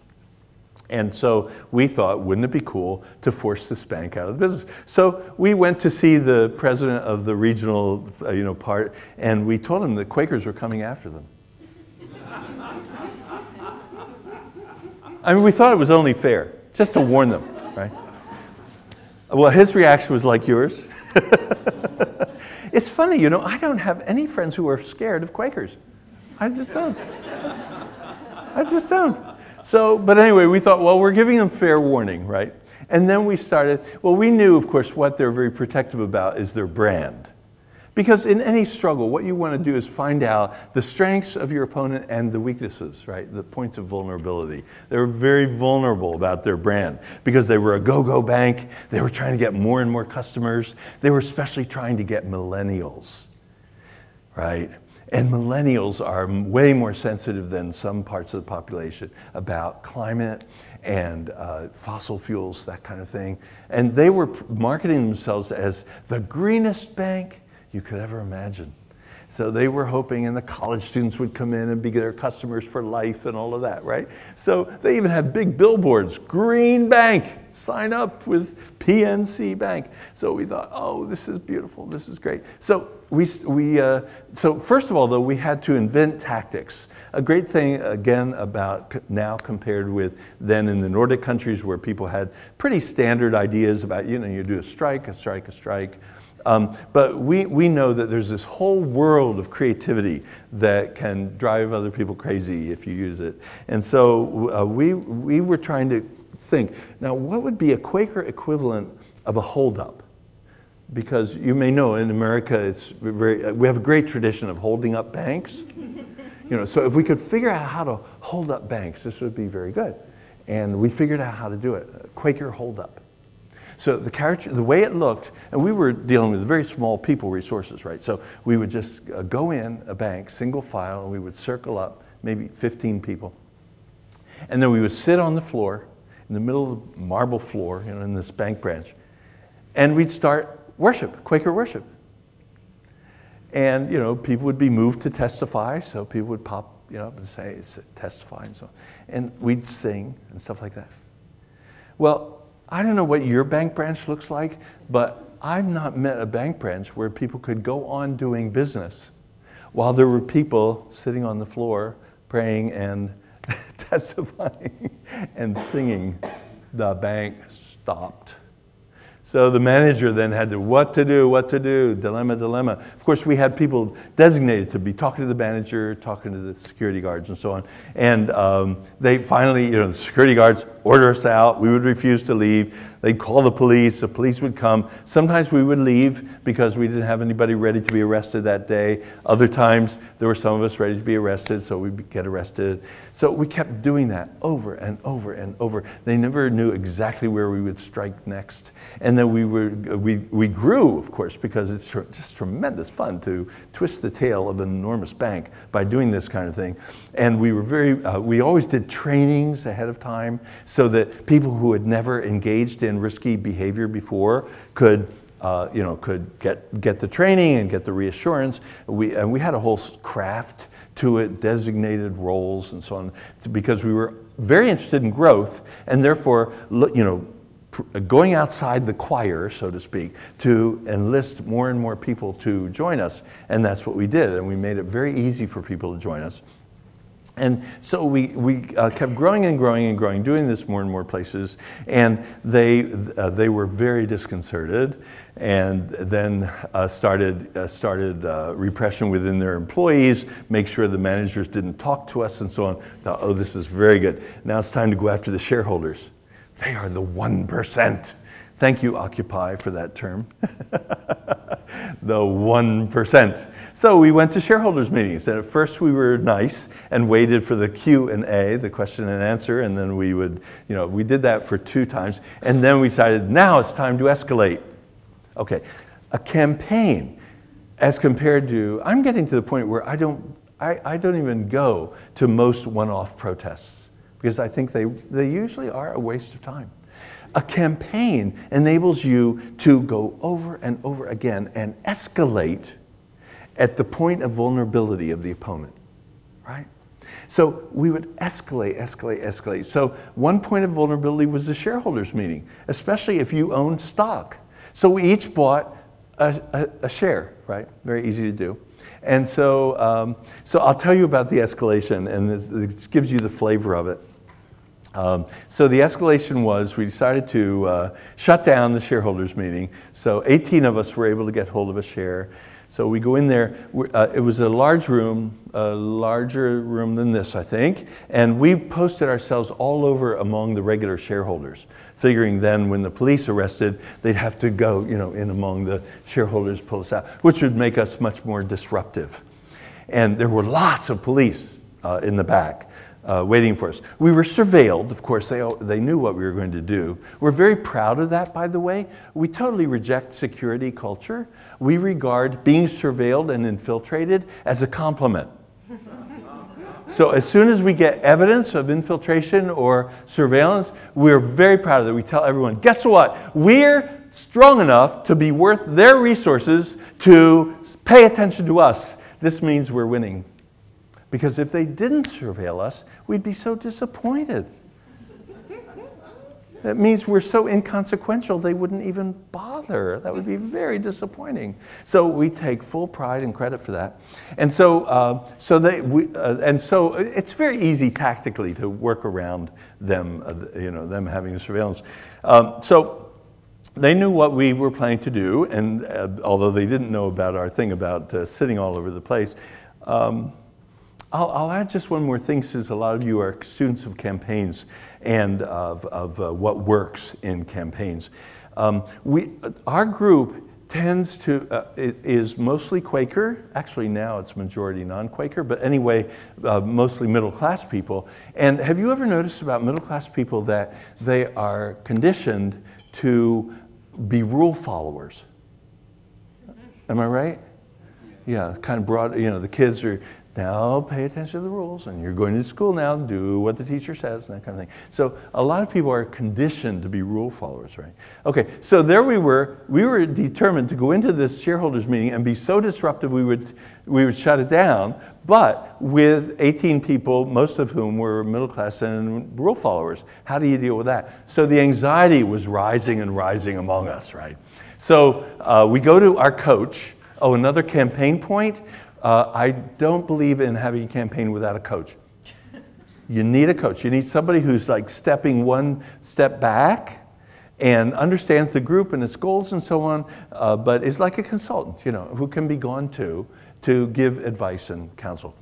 And so we thought, wouldn't it be cool to force this bank out of the business? So we went to see the president of the regional uh, you know, part, and we told him the Quakers were coming after them. I mean, we thought it was only fair, just to warn them, right? Well, his reaction was like yours. it's funny, you know, I don't have any friends who are scared of Quakers. I just don't. I just don't. So, but anyway, we thought, well, we're giving them fair warning, right? And then we started, well, we knew, of course, what they're very protective about is their brand. Because in any struggle, what you want to do is find out the strengths of your opponent and the weaknesses, right? The points of vulnerability. They were very vulnerable about their brand because they were a go go bank. They were trying to get more and more customers. They were especially trying to get millennials, right? And millennials are way more sensitive than some parts of the population about climate and uh, fossil fuels, that kind of thing. And they were marketing themselves as the greenest bank you could ever imagine. So they were hoping, and the college students would come in and be their customers for life and all of that, right? So they even had big billboards Green Bank, sign up with PNC Bank. So we thought, oh, this is beautiful, this is great. So, we, we, uh, so first of all, though, we had to invent tactics. A great thing, again, about now compared with then in the Nordic countries where people had pretty standard ideas about, you know, you do a strike, a strike, a strike. Um, but we, we know that there's this whole world of creativity that can drive other people crazy if you use it. And so uh, we, we were trying to think now, what would be a Quaker equivalent of a holdup? Because you may know in America, it's very, we have a great tradition of holding up banks. You know, so if we could figure out how to hold up banks, this would be very good. And we figured out how to do it. Quaker holdup. So the character, the way it looked, and we were dealing with very small people resources, right? So we would just uh, go in a bank, single file, and we would circle up, maybe 15 people. And then we would sit on the floor, in the middle of the marble floor, you know, in this bank branch, and we'd start worship, Quaker worship. And, you know, people would be moved to testify, so people would pop, you know, up and say, testify and so on. And we'd sing and stuff like that. Well, I don't know what your bank branch looks like, but I've not met a bank branch where people could go on doing business while there were people sitting on the floor praying and testifying and singing. The bank stopped. So the manager then had to what to do, what to do, dilemma, dilemma. Of course, we had people designated to be talking to the manager, talking to the security guards, and so on. And um, they finally, you know, the security guards order us out. We would refuse to leave. They'd call the police, the police would come. Sometimes we would leave because we didn't have anybody ready to be arrested that day. Other times, there were some of us ready to be arrested, so we'd get arrested. So we kept doing that over and over and over. They never knew exactly where we would strike next. And then we, were, we, we grew, of course, because it's just tremendous fun to twist the tail of an enormous bank by doing this kind of thing. And we were very, uh, we always did trainings ahead of time so that people who had never engaged in risky behavior before could uh, you know, could get, get the training and get the reassurance. We, and we had a whole craft to it, designated roles and so on, because we were very interested in growth and therefore, you know, going outside the choir, so to speak, to enlist more and more people to join us. And that's what we did. And we made it very easy for people to join us. And so we, we uh, kept growing and growing and growing, doing this more and more places. And they, uh, they were very disconcerted and then uh, started, uh, started uh, repression within their employees, make sure the managers didn't talk to us and so on. Thought, oh, this is very good. Now it's time to go after the shareholders. They are the 1%. Thank you, Occupy, for that term. the 1%. So we went to shareholders meetings, and at first we were nice and waited for the Q and A, the question and answer, and then we would, you know, we did that for two times, and then we decided now it's time to escalate. Okay, a campaign, as compared to, I'm getting to the point where I don't, I, I don't even go to most one-off protests because I think they, they usually are a waste of time. A campaign enables you to go over and over again and escalate at the point of vulnerability of the opponent, right? So we would escalate, escalate, escalate. So one point of vulnerability was the shareholders meeting, especially if you own stock. So we each bought a, a, a share, right? Very easy to do. And so, um, so I'll tell you about the escalation, and this, this gives you the flavor of it. Um, so the escalation was we decided to uh, shut down the shareholders meeting. So 18 of us were able to get hold of a share. So we go in there. Uh, it was a large room, a larger room than this, I think. And we posted ourselves all over among the regular shareholders, figuring then when the police arrested, they'd have to go, you know, in among the shareholders, pull us out, which would make us much more disruptive. And there were lots of police uh, in the back uh, waiting for us. We were surveilled, of course, they, they knew what we were going to do. We're very proud of that, by the way. We totally reject security culture. We regard being surveilled and infiltrated as a compliment. So as soon as we get evidence of infiltration or surveillance, we're very proud of it. We tell everyone, guess what? We're strong enough to be worth their resources to pay attention to us. This means we're winning. Because if they didn't surveil us, we'd be so disappointed. That means we're so inconsequential they wouldn't even bother. That would be very disappointing. So we take full pride and credit for that. And so, uh, so they, we, uh, and so it's very easy tactically to work around them, uh, you know, them having the surveillance. Um, so they knew what we were planning to do, and uh, although they didn't know about our thing about uh, sitting all over the place. Um, I'll, I'll, add just one more thing since a lot of you are students of campaigns and of, of uh, what works in campaigns. Um, we, our group tends to, uh, is mostly Quaker. Actually, now it's majority non Quaker, but anyway, uh, mostly middle class people. And have you ever noticed about middle class people that they are conditioned to be rule followers? Am I right? Yeah, kind of broad, you know, the kids are, now pay attention to the rules, and you're going to school now, do what the teacher says, and that kind of thing. So a lot of people are conditioned to be rule followers, right? Okay, so there we were. We were determined to go into this shareholders meeting and be so disruptive we would, we would shut it down, but with 18 people, most of whom were middle class and rule followers. How do you deal with that? So the anxiety was rising and rising among us, right? So uh, we go to our coach. Oh, another campaign point uh, I don't believe in having a campaign without a coach. You need a coach. You need somebody who's like stepping one step back and understands the group and its goals and so on, uh, but is like a consultant, you know, who can be gone to to give advice and counsel.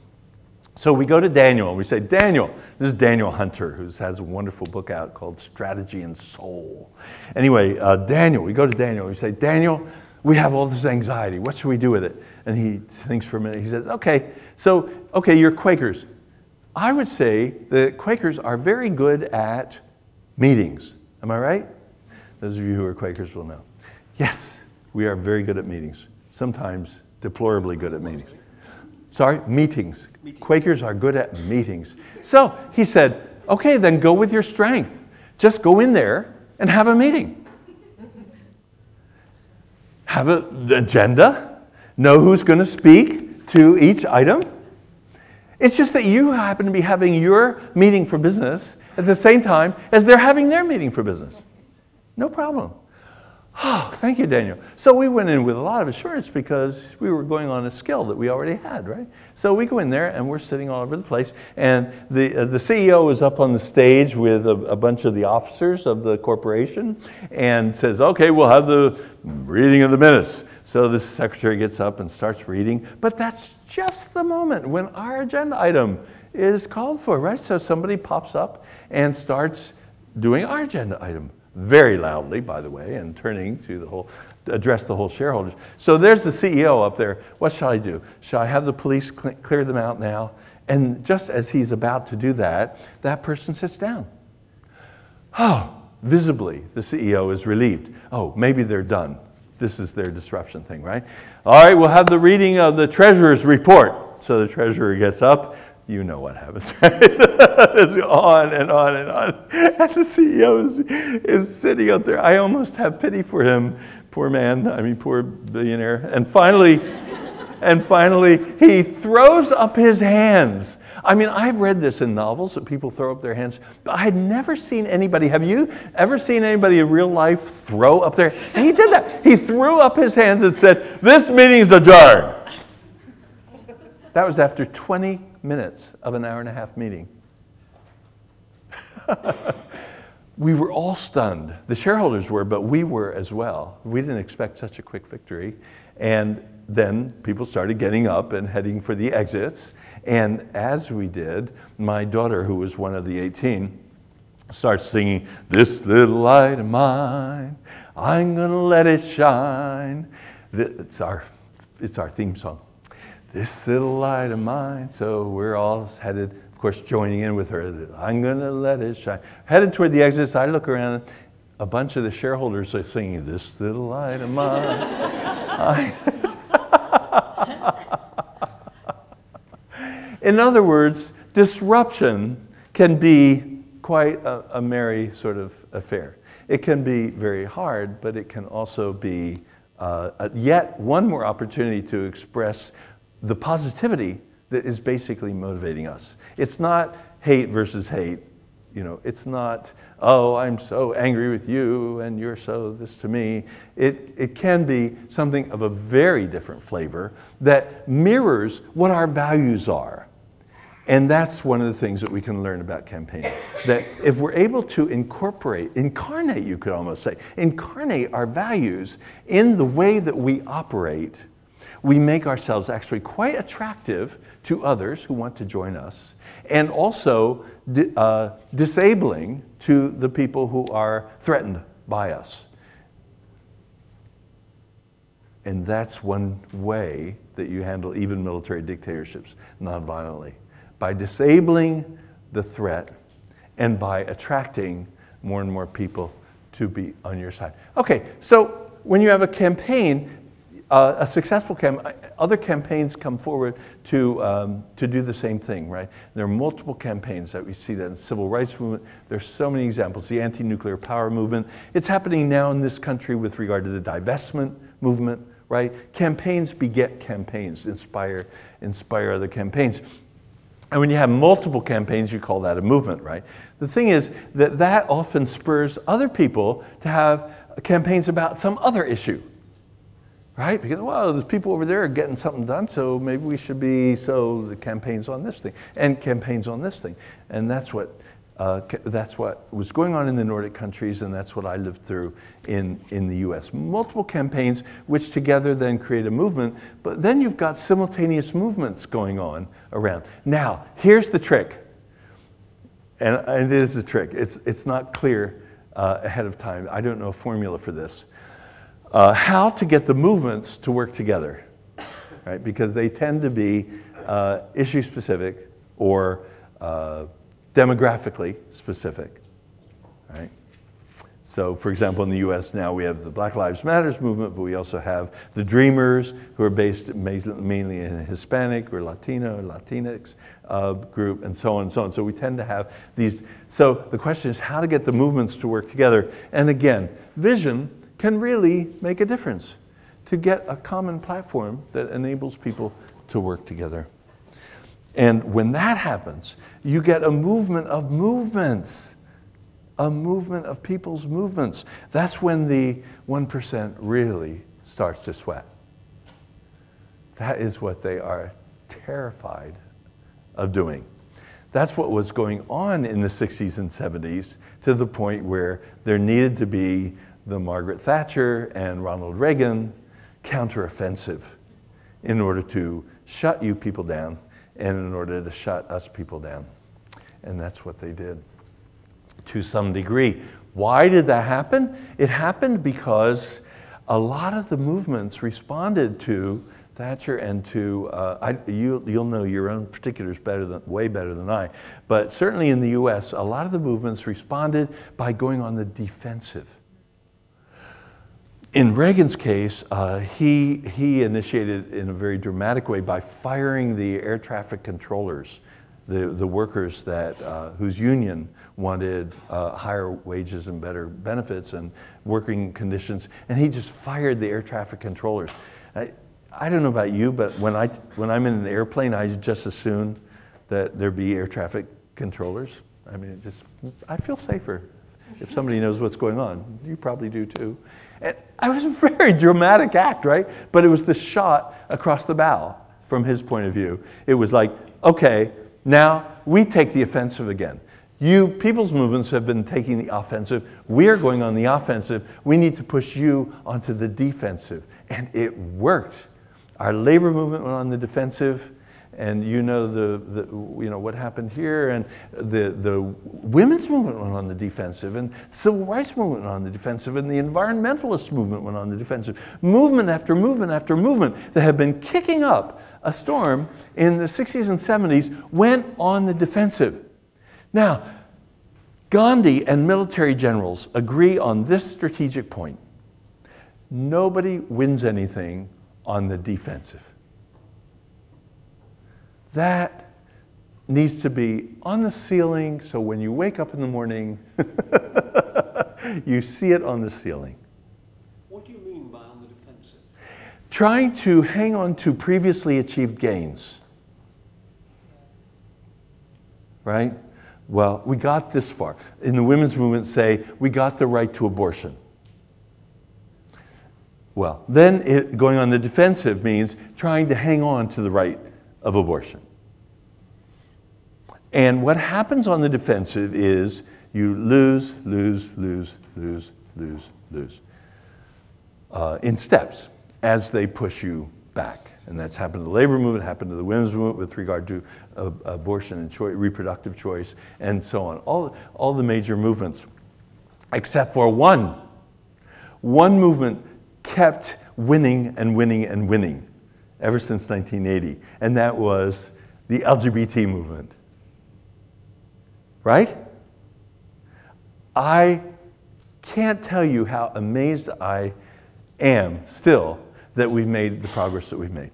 So we go to Daniel and we say, Daniel, this is Daniel Hunter, who has a wonderful book out called Strategy and Soul. Anyway, uh, Daniel, we go to Daniel and we say, Daniel, we have all this anxiety. What should we do with it? And he thinks for a minute. He says, okay, so, okay, you're Quakers. I would say that Quakers are very good at meetings. Am I right? Those of you who are Quakers will know. Yes, we are very good at meetings, sometimes deplorably good at meetings. Sorry, meetings. meetings. Quakers are good at meetings. So he said, okay, then go with your strength. Just go in there and have a meeting. Have an agenda, know who's going to speak to each item. It's just that you happen to be having your meeting for business at the same time as they're having their meeting for business. No problem. Oh, thank you, Daniel. So we went in with a lot of assurance because we were going on a skill that we already had, right? So we go in there and we're sitting all over the place. And the, uh, the CEO is up on the stage with a, a, bunch of the officers of the corporation and says, okay, we'll have the reading of the minutes. So the secretary gets up and starts reading. But that's just the moment when our agenda item is called for, right? So somebody pops up and starts doing our agenda item very loudly, by the way, and turning to the whole, address the whole shareholders. So there's the CEO up there. What shall I do? Shall I have the police cl- clear them out now? And just as he's about to do that, that person sits down. Oh, visibly, the CEO is relieved. Oh, maybe they're done. This is their disruption thing, right? All right, we'll have the reading of the treasurer's report. So the treasurer gets up, you know what happens, right? it's on and on and on. And the CEO is, is sitting up there. I almost have pity for him. Poor man, I mean, poor billionaire. And finally, and finally, he throws up his hands. I mean, I've read this in novels that people throw up their hands, but I had never seen anybody. Have you ever seen anybody in real life throw up their? He did that. He threw up his hands and said, "This meeting's adjourned." That was after 20 minutes of an hour and a half meeting. we were all stunned. The shareholders were, but we were as well. We didn't expect such a quick victory. And then people started getting up and heading for the exits. And as we did, my daughter, who was one of the 18, starts singing, This little light of mine, I'm gonna let it shine. It's our, it's our theme song this little light of mine. So we're all headed, of course, joining in with her. I'm going to let it shine. Headed toward the exit, I look around, a bunch of the shareholders are singing, This little light of mine. In other words, disruption can be quite a, a merry sort of affair. It can be very hard, but it can also be uh, yet one more opportunity to express the positivity that is basically motivating us. It's not hate versus hate. You know, it's not, oh, I'm so angry with you and you're so this to me. It, it can be something of a very different flavor that mirrors what our values are. And that's one of the things that we can learn about campaigning. That if we're able to incorporate, incarnate, you could almost say, incarnate our values in the way that we operate, we make ourselves actually quite attractive to others who want to join us, and also di- uh, disabling to the people who are threatened by us. And that's one way that you handle even military dictatorships nonviolently by disabling the threat and by attracting more and more people to be on your side. Okay, so when you have a campaign, uh, a successful campaign, other campaigns come forward to, um, to do the same thing, right? There are multiple campaigns that we see that in the civil rights movement. There's so many examples. The anti-nuclear power movement. It's happening now in this country with regard to the divestment movement, right? Campaigns beget campaigns, inspire, inspire other campaigns. And when you have multiple campaigns, you call that a movement, right? The thing is that that often spurs other people to have campaigns about some other issue, right? Because, well, there's people over there getting something done, so maybe we should be, so the campaign's on this thing, and campaigns on this thing. And that's what Uh, that's what was going on in the Nordic countries, and that's what I lived through in, in the US. Multiple campaigns, which together then create a movement, but then you've got simultaneous movements going on around. Now, here's the trick, and it is a trick. It's, it's not clear uh, ahead of time. I don't know a formula for this. Uh, how to get the movements to work together, right? Because they tend to be uh, issue specific or uh, demographically specific, right? So, for example, in the US now we have the Black Lives Matters movement, but we also have the Dreamers, who are based mainly in Hispanic or Latino or Latinx uh, group, and so on and so on. So we tend to have these. So the question is how to get the movements to work together. And again, vision can really make a difference to get a common platform that enables people to work together. And when that happens, you get a movement of movements, a movement of people's movements. That's when the 1% really starts to sweat. That is what they are terrified of doing. That's what was going on in the 60s and 70s to the point where there needed to be the Margaret Thatcher and Ronald Reagan counteroffensive in order to shut you people down and in order to shut us people down. And that's what they did to some degree. Why did that happen? It happened because a lot of the movements responded to Thatcher and to, uh, I, you, will know your own particulars better than, way better than I, but certainly in the US, a lot of the movements responded by going on the defensive. In Reagan's case, uh, he, he initiated in a very dramatic way by firing the air traffic controllers, the, the workers that, uh, whose union wanted uh, higher wages and better benefits and working conditions, and he just fired the air traffic controllers. I, I don't know about you, but when, I, when I'm in an airplane, I just assume that there be air traffic controllers. I mean, it just, I feel safer if somebody knows what's going on. You probably do too. And it was a very dramatic act, right? But it was the shot across the bow from his point of view. It was like, okay, now we take the offensive again. You, people's movements have been taking the offensive. We are going on the offensive. We need to push you onto the defensive. And it worked. Our labor movement went on the defensive and you know the, the, you know what happened here, and the, the women's movement went on the defensive, and civil rights movement went on the defensive, and the environmentalist movement went on the defensive. Movement after movement after movement that had been kicking up a storm in the 60s and 70s went on the defensive. Now, Gandhi and military generals agree on this strategic point. Nobody wins anything on the defensive that needs to be on the ceiling so when you wake up in the morning, you see it on the ceiling.
What do you mean by on the defensive?
Trying to hang on to previously achieved gains. Right? Well, we got this far. In the women's movement, say, we got the right to abortion. Well, then it, going on the defensive means trying to hang on to the right of abortion. And what happens on the defensive is you lose, lose, lose, lose, lose, lose uh, in steps as they push you back. And that's happened to the labor movement, happened to the women's movement with regard to uh, abortion and reproductive choice, and so on. All, all the major movements, except for one. One movement kept winning and winning and winning ever since 1980, and that was the LGBT movement. Right? I can't tell you how amazed I am still that we've made the progress that we've made.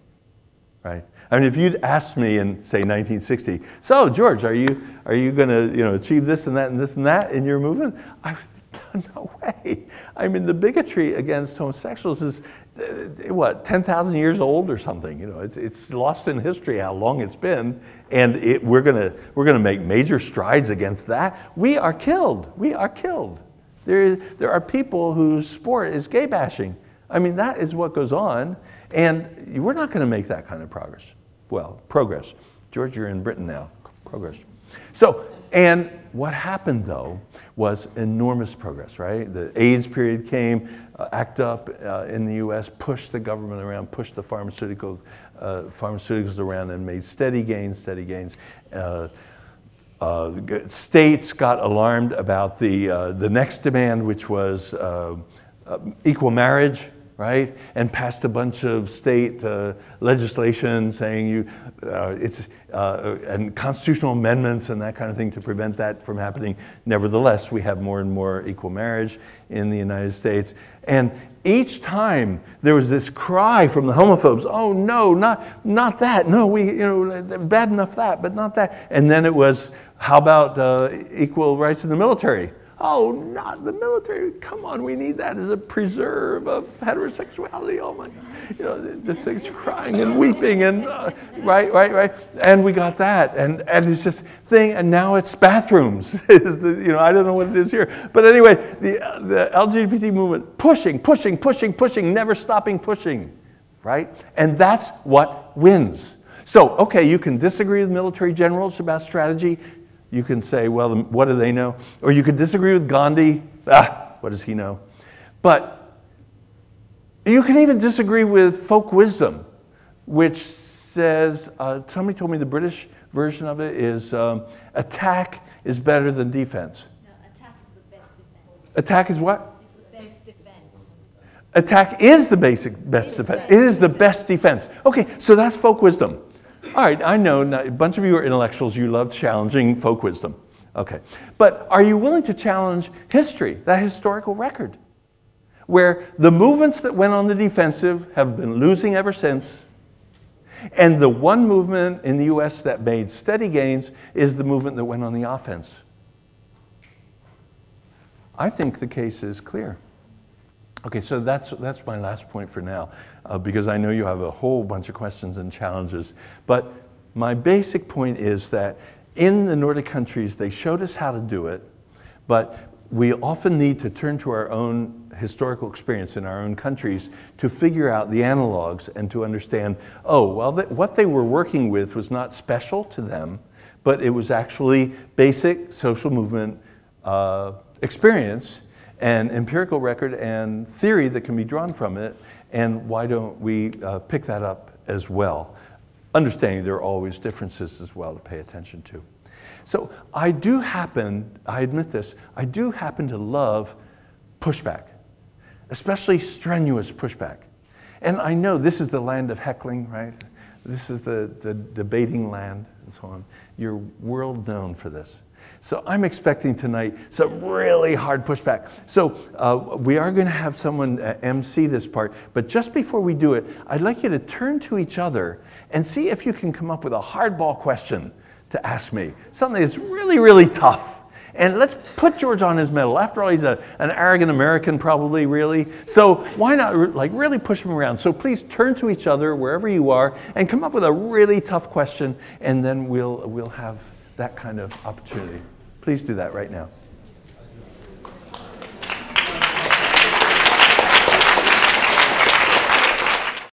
Right? I mean, if you'd asked me in, say, 1960, so George, are you, are you going to you know, achieve this and that and this and that in your movement? I would, no way. I mean, the bigotry against homosexuals is, Uh, uh, what, 10,000 years old or something. You know, it's, it's lost in history how long it's been, and it, we're going we're gonna make major strides against that. We are killed. We are killed. There, there are people whose sport is gay bashing. I mean, that is what goes on, and we're not going to make that kind of progress. Well, progress. George, you're in Britain now. Progress. So, and what happened though was enormous progress, right? The AIDS period came, uh, ACT UP uh, in the US pushed the government around, pushed the pharmaceutical, uh, pharmaceuticals around and made steady gains, steady gains. Uh, uh, states got alarmed about the, uh, the next demand, which was equal marriage, right? And passed a bunch of state uh, legislation saying you, uh, it's, uh, and constitutional amendments and that kind of thing to prevent that from happening. Nevertheless, we have more and more equal marriage in the United States. And each time there was this cry from the homophobes, oh no, not, not that. No, we, you know, bad enough that, but not that. And then it was, how about uh, equal rights in the military? Oh, not the military. Come on, we need that as a preserve of heterosexuality. Oh my God. You know, the thing's crying and weeping and, uh, right, right, right. And we got that. And, and it's just thing, and now it's bathrooms. is the, you know, I don't know what it is here. But anyway, the, uh, the LGBT movement pushing, pushing, pushing, pushing, never stopping pushing, right? And that's what wins. So, okay, you can disagree with military generals about strategy. You can say, well, what do they know? Or you could disagree with Gandhi. Ah, what does he know? But you can even disagree with folk wisdom, which says, uh, somebody told me the British version of it is um, attack is better than defense.
No, attack is the best defense.
Attack is what?
It's the best defense.
Attack is the basic best defense. It is the best defense. Okay, so that's folk wisdom. All right, I know a bunch of you are intellectuals, you love challenging folk wisdom. Okay, but are you willing to challenge history, that historical record, where the movements that went on the defensive have been losing ever since, and the one movement in the US that made steady gains is the movement that went on the offense? I think the case is clear. Okay, so that's, that's my last point for now, uh, because I know you have a whole bunch of questions and challenges. But my basic point is that in the Nordic countries, they showed us how to do it, but we often need to turn to our own historical experience in our own countries to figure out the analogs and to understand, oh, well, th what they were working with was not special to them, but it was actually basic social movement uh, experience and empirical record and theory that can be drawn from it, and why don't we uh, pick that up as well? Understanding there are always differences as well to pay attention to. So I do happen, I admit this, I do happen to love pushback, especially strenuous pushback. And I know this is the land of heckling, right? This is the, the debating land and so on. You're world known for this. So I'm expecting tonight some really hard pushback. So uh, we are going to have someone uh, MC this part, but just before we do it, I'd like you to turn to each other and see if you can come up with a hardball question to ask me. Something that's really, really tough. And let's put George on his mettle. After all, he's a, an arrogant American, probably, really. So why not like really push him around? So please turn to each other wherever you are and come up with a really tough question, and then we'll, we'll have that kind of opportunity. Please do that right now.